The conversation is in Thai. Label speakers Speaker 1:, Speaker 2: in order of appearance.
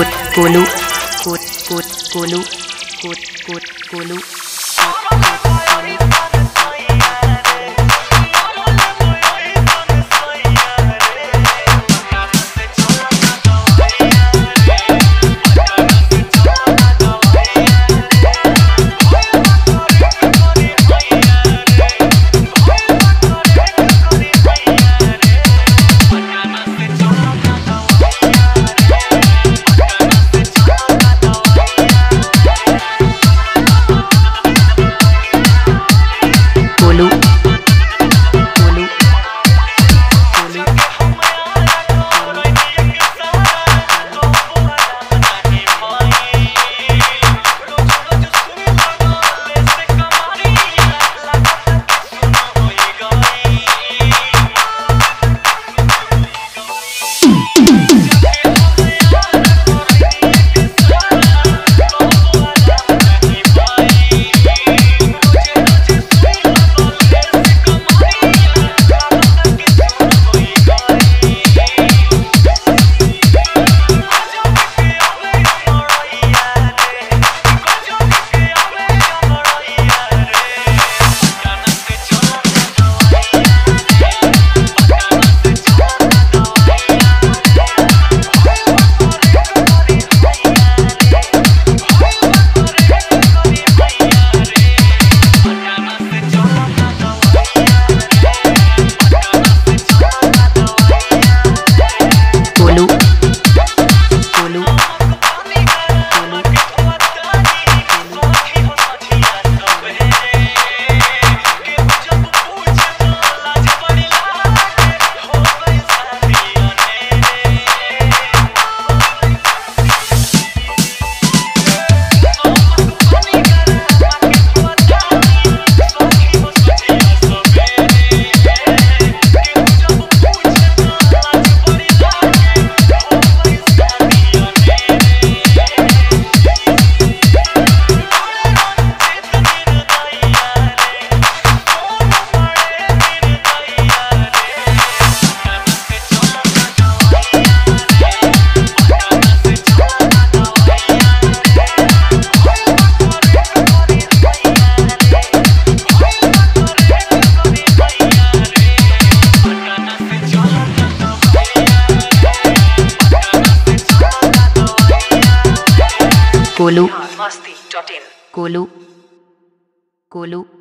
Speaker 1: กุดกุกุดกุดกุลุกุดกุดกุลุ कोलू। कोलू। कोलू।